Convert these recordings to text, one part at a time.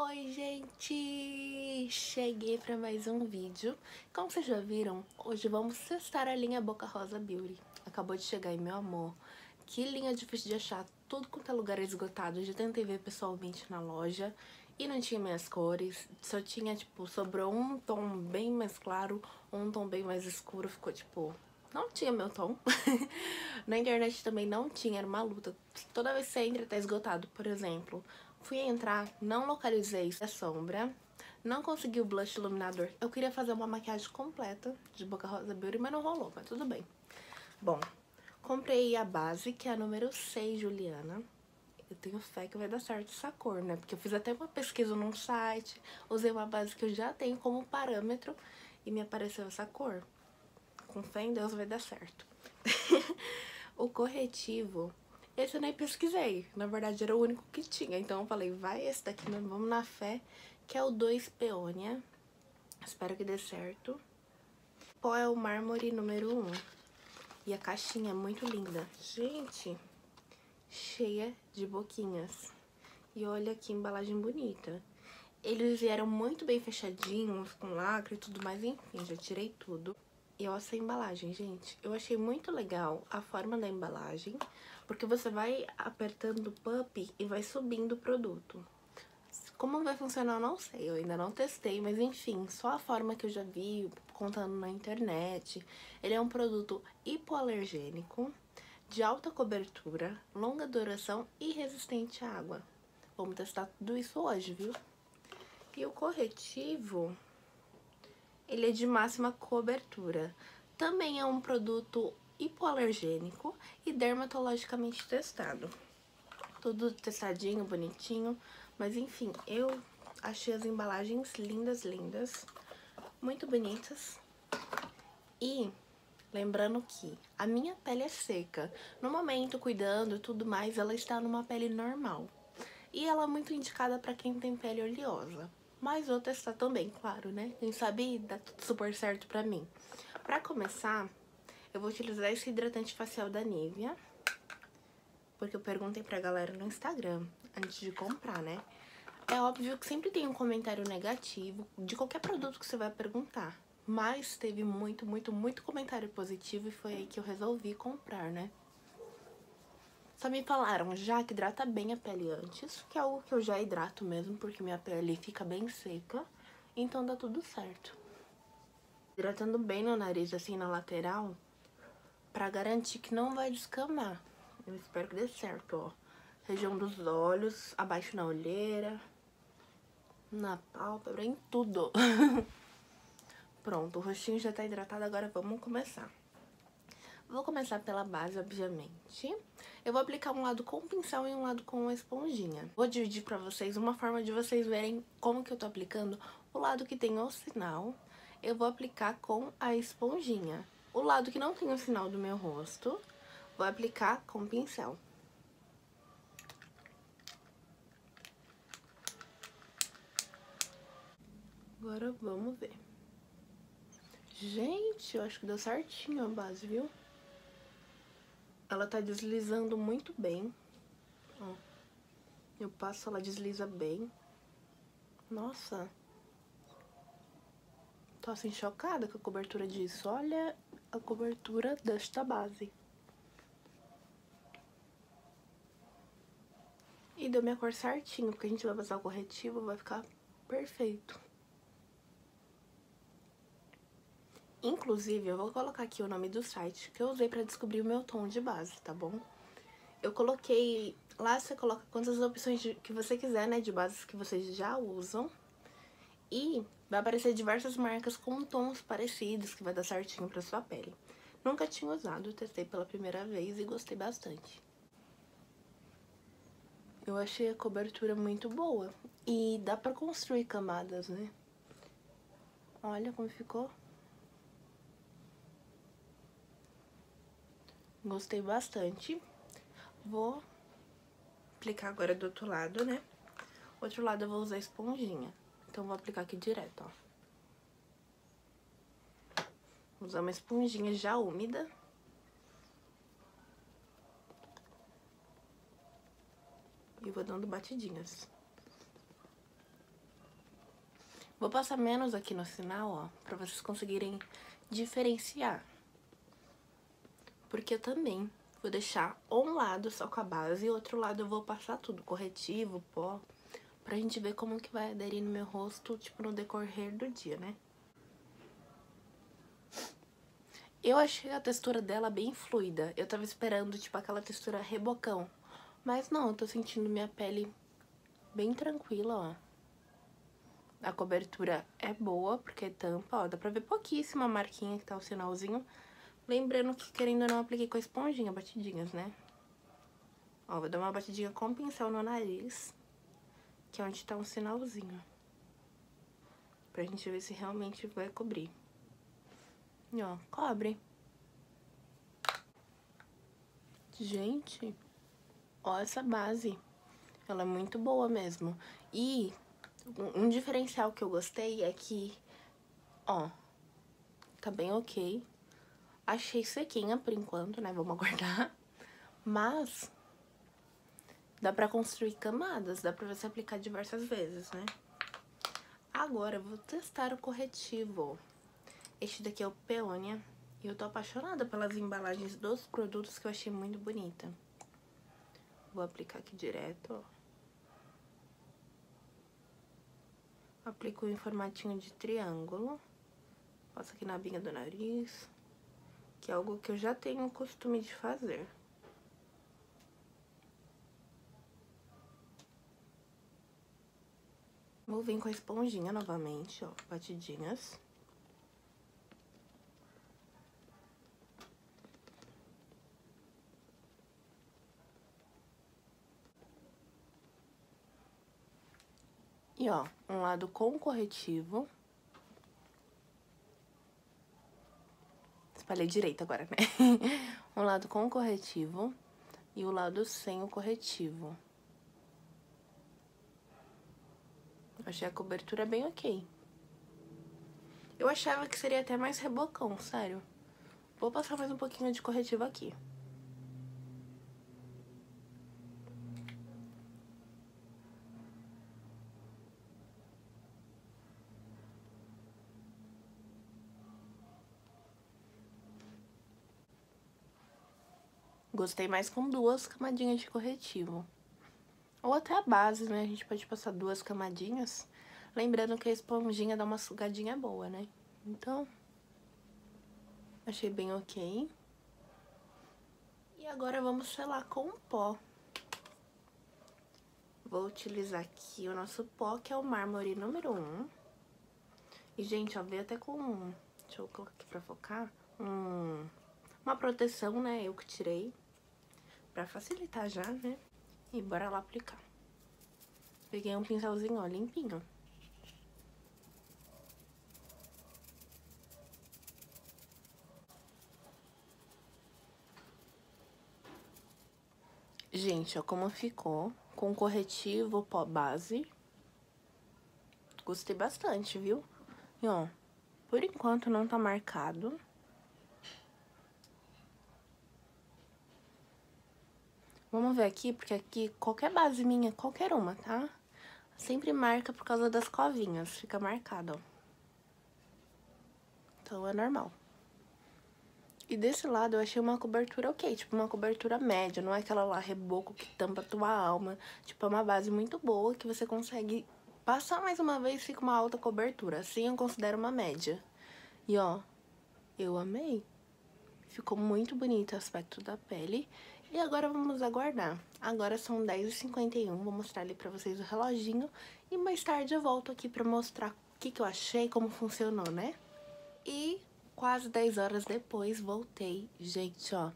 Oi, gente! Cheguei para mais um vídeo. Como vocês já viram, hoje vamos testar a linha Boca Rosa Beauty. Acabou de chegar aí, meu amor. Que linha difícil de achar, tudo quanto é lugar esgotado. Já tentei ver pessoalmente na loja e não tinha minhas cores. Só tinha, tipo, sobrou um tom bem mais claro, um tom bem mais escuro. Ficou, tipo, não tinha meu tom. Na internet também não tinha, era uma luta. Toda vez que você entra tá esgotado, por exemplo. Fui entrar, não localizei a sombra, não consegui o blush iluminador. Eu queria fazer uma maquiagem completa de Boca Rosa Beauty, mas não rolou, mas tudo bem. Bom, comprei a base, que é a número 6, Juliana. Eu tenho fé que vai dar certo essa cor, né? Porque eu fiz até uma pesquisa num site, usei uma base que eu já tenho como parâmetro e me apareceu essa cor. Com fé em Deus vai dar certo. o corretivo esse eu nem pesquisei, na verdade era o único que tinha, então eu falei, vai esse daqui vamos na fé, que é o 2 Peônia. Espero que dê certo. Pó é o mármore número 1. Um. E a caixinha é muito linda. Gente, cheia de boquinhas. E olha que embalagem bonita. Eles vieram muito bem fechadinhos, com lacre e tudo mais, enfim, já tirei tudo. E olha essa embalagem, gente. Eu achei muito legal a forma da embalagem, porque você vai apertando o pump e vai subindo o produto. Como vai funcionar eu não sei, eu ainda não testei, mas enfim, só a forma que eu já vi contando na internet. Ele é um produto hipoalergênico, de alta cobertura, longa duração e resistente à água. Vamos testar tudo isso hoje, viu? E o corretivo, ele é de máxima cobertura. Também é um produto hipoalergênico e dermatologicamente testado. Tudo testadinho, bonitinho, mas enfim, eu achei as embalagens lindas, lindas, muito bonitas. E lembrando que a minha pele é seca. No momento, cuidando e tudo mais, ela está numa pele normal. E ela é muito indicada para quem tem pele oleosa. Mas vou testar também, claro, né? Quem sabe dá tudo super certo pra mim. Pra começar, eu vou utilizar esse hidratante facial da Nivea. Porque eu perguntei pra galera no Instagram, antes de comprar, né? É óbvio que sempre tem um comentário negativo de qualquer produto que você vai perguntar. Mas teve muito, muito, muito comentário positivo e foi aí que eu resolvi comprar, né? Só me falaram já que hidrata bem a pele antes, que é algo que eu já hidrato mesmo, porque minha pele fica bem seca, então dá tudo certo. Hidratando bem no nariz, assim, na lateral, pra garantir que não vai descamar. Eu espero que dê certo, ó. Região dos olhos, abaixo na olheira, na pálpebra, em tudo. Pronto, o rostinho já tá hidratado, agora vamos começar. Vou começar pela base, obviamente. Eu vou aplicar um lado com pincel e um lado com esponjinha. Vou dividir pra vocês uma forma de vocês verem como que eu tô aplicando o lado que tem o sinal. Eu vou aplicar com a esponjinha. O lado que não tem o sinal do meu rosto, vou aplicar com pincel. Agora vamos ver. Gente, eu acho que deu certinho a base, viu? Ela tá deslizando muito bem. Ó. Eu passo, ela desliza bem. Nossa. Tô assim chocada com a cobertura disso. Olha a cobertura desta base. E deu minha cor certinho, porque a gente vai passar o corretivo, vai ficar perfeito. Inclusive, eu vou colocar aqui o nome do site que eu usei pra descobrir o meu tom de base, tá bom? Eu coloquei... Lá você coloca quantas opções de, que você quiser, né, de bases que vocês já usam. E vai aparecer diversas marcas com tons parecidos, que vai dar certinho pra sua pele. Nunca tinha usado, testei pela primeira vez e gostei bastante. Eu achei a cobertura muito boa. E dá pra construir camadas, né? Olha como ficou. Gostei bastante. Vou aplicar agora do outro lado, né? Outro lado eu vou usar esponjinha. Então, vou aplicar aqui direto, ó. Vou usar uma esponjinha já úmida. E vou dando batidinhas. Vou passar menos aqui no sinal, ó, pra vocês conseguirem diferenciar. Porque eu também vou deixar um lado só com a base e outro lado eu vou passar tudo, corretivo, pó, pra gente ver como que vai aderir no meu rosto, tipo, no decorrer do dia, né? Eu achei a textura dela bem fluida. Eu tava esperando, tipo, aquela textura rebocão. Mas não, eu tô sentindo minha pele bem tranquila, ó. A cobertura é boa, porque tampa, ó. Dá pra ver pouquíssima marquinha que tá o sinalzinho. Lembrando que, querendo ou não, apliquei com a esponjinha, batidinhas, né? Ó, vou dar uma batidinha com o pincel no nariz, que é onde tá um sinalzinho. Pra gente ver se realmente vai cobrir. E ó, cobre. Gente, ó essa base. Ela é muito boa mesmo. E um diferencial que eu gostei é que, ó, tá bem ok. Achei sequinha por enquanto, né? Vamos aguardar. Mas dá pra construir camadas, dá pra você aplicar diversas vezes, né? Agora eu vou testar o corretivo. Este daqui é o Peônia. E eu tô apaixonada pelas embalagens dos produtos que eu achei muito bonita. Vou aplicar aqui direto, ó. Aplico em formatinho de triângulo. Passo aqui na binha do nariz. Que é algo que eu já tenho o costume de fazer. Vou vir com a esponjinha novamente, ó, batidinhas. E, ó, um lado com corretivo. Espalhei direito agora, né? um lado com corretivo e o lado sem o corretivo. Achei a cobertura bem ok. Eu achava que seria até mais rebocão, sério. Vou passar mais um pouquinho de corretivo aqui. Gostei mais com duas camadinhas de corretivo. Ou até a base, né? A gente pode passar duas camadinhas. Lembrando que a esponjinha dá uma sugadinha boa, né? Então, achei bem ok. E agora vamos selar com o pó. Vou utilizar aqui o nosso pó, que é o mármore número 1. E, gente, ó, veio até com... Deixa eu colocar aqui pra focar. Um, uma proteção, né? Eu que tirei pra facilitar já, né? E bora lá aplicar. Peguei um pincelzinho, ó, limpinho. Gente, ó, como ficou. Com corretivo pó base. Gostei bastante, viu? E, ó, por enquanto não tá marcado. Vamos ver aqui, porque aqui qualquer base minha, qualquer uma, tá? Sempre marca por causa das covinhas, fica marcado, ó. Então, é normal. E desse lado eu achei uma cobertura ok, tipo uma cobertura média, não é aquela lá reboco que tampa tua alma. Tipo, é uma base muito boa que você consegue passar mais uma vez fica uma alta cobertura. Assim eu considero uma média. E ó, eu amei. Ficou muito bonito o aspecto da pele. E agora vamos aguardar. Agora são 10h51, vou mostrar ali pra vocês o reloginho. E mais tarde eu volto aqui pra mostrar o que, que eu achei, como funcionou, né? E quase 10 horas depois voltei. Gente, ó,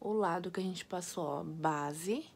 o lado que a gente passou, ó, base,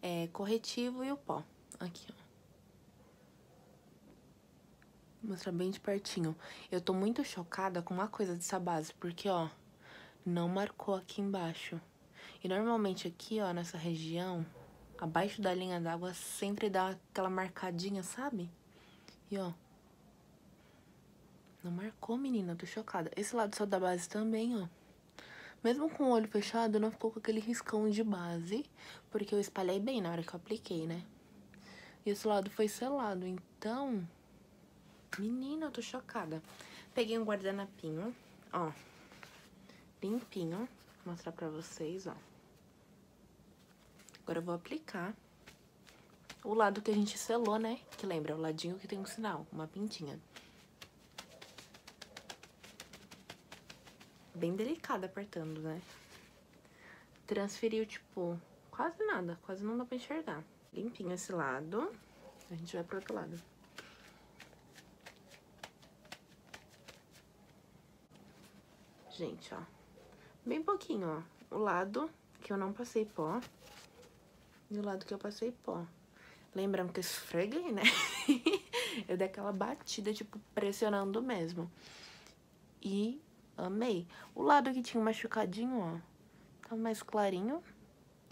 é, corretivo e o pó. Aqui, ó. Vou mostrar bem de pertinho. Eu tô muito chocada com uma coisa dessa base, porque, ó, não marcou aqui embaixo. Normalmente aqui, ó, nessa região, abaixo da linha d'água, sempre dá aquela marcadinha, sabe? E ó. Não marcou, menina, tô chocada. Esse lado só da base também, ó. Mesmo com o olho fechado, não ficou com aquele riscão de base, porque eu espalhei bem na hora que eu apliquei, né? E esse lado foi selado, então... Menina, eu tô chocada. Peguei um guardanapinho, ó. Limpinho. Vou mostrar pra vocês, ó. Agora eu vou aplicar o lado que a gente selou, né? Que lembra, o ladinho que tem um sinal, uma pintinha. Bem delicada apertando, né? Transferiu, tipo, quase nada, quase não dá pra enxergar. Limpinho esse lado. A gente vai pro outro lado. Gente, ó. Bem pouquinho, ó. O lado que eu não passei pó. E o lado que eu passei pó. Lembrando que eu esfreguei, né? eu dei aquela batida, tipo, pressionando mesmo. E amei. O lado que tinha machucadinho, ó. Tá mais clarinho.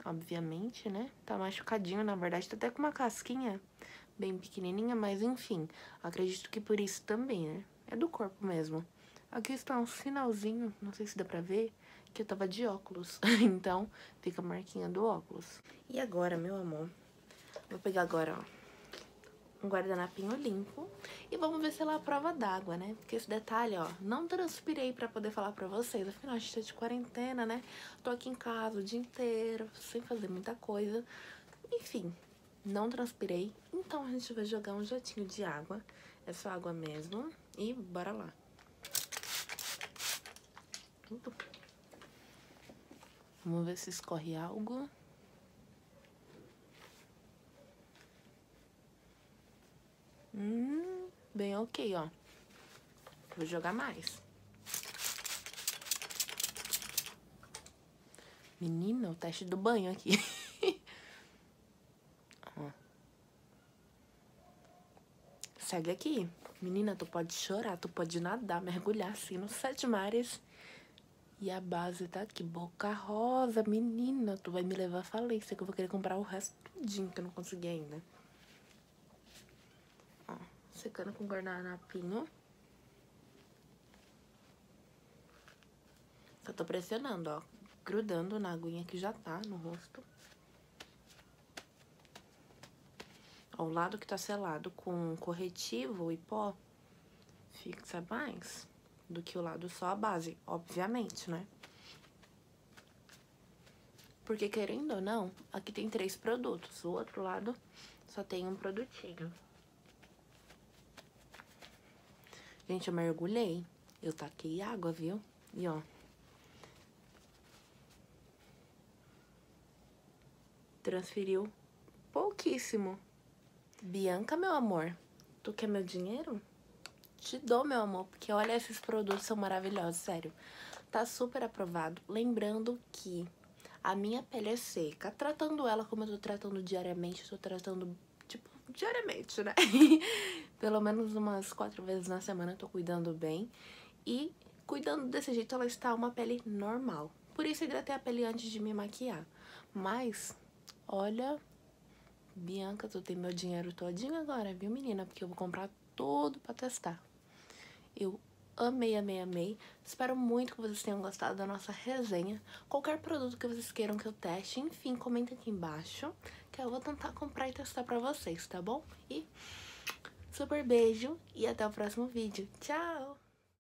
Obviamente, né? Tá machucadinho, na verdade. Tá até com uma casquinha bem pequenininha, mas enfim. Acredito que por isso também, né? É do corpo mesmo. Aqui está um sinalzinho, não sei se dá pra ver, que eu tava de óculos. então, fica a marquinha do óculos. E agora, meu amor, vou pegar agora, ó, um guardanapinho limpo. E vamos ver se ela é prova d'água, né? Porque esse detalhe, ó, não transpirei pra poder falar pra vocês. Afinal, a gente tá de quarentena, né? Tô aqui em casa o dia inteiro, sem fazer muita coisa. Enfim, não transpirei. Então, a gente vai jogar um jatinho de água. É só água mesmo. E bora lá tudo. Vamos ver se escorre algo. Hum, bem ok, ó. Vou jogar mais. Menina, o teste do banho aqui. Segue aqui. Menina, tu pode chorar, tu pode nadar, mergulhar assim nos sete mares. E a base tá aqui, boca rosa. Menina, tu vai me levar a falência que eu vou querer comprar o resto tudinho que eu não consegui ainda. Ó, secando com guardanapinho. Só tô pressionando, ó. Grudando na aguinha que já tá no rosto. Ó, o lado que tá selado com corretivo e pó fixa mais do que o lado só a base, obviamente, né? Porque, querendo ou não, aqui tem três produtos. O outro lado só tem um produtinho. Gente, eu mergulhei. Eu taquei água, viu? E, ó. Transferiu pouquíssimo. Bianca, meu amor, tu quer meu dinheiro? Te dou, meu amor, porque olha, esses produtos são maravilhosos, sério. Tá super aprovado. Lembrando que a minha pele é seca. Tratando ela como eu tô tratando diariamente, eu tô tratando, tipo, diariamente, né? Pelo menos umas quatro vezes na semana eu tô cuidando bem. E cuidando desse jeito, ela está uma pele normal. Por isso, hidratei a pele antes de me maquiar. Mas, olha, Bianca, tu tem meu dinheiro todinho agora, viu, menina? Porque eu vou comprar tudo pra testar. Eu amei, amei, amei. Espero muito que vocês tenham gostado da nossa resenha. Qualquer produto que vocês queiram que eu teste, enfim, comenta aqui embaixo. Que eu vou tentar comprar e testar pra vocês, tá bom? E super beijo e até o próximo vídeo. Tchau!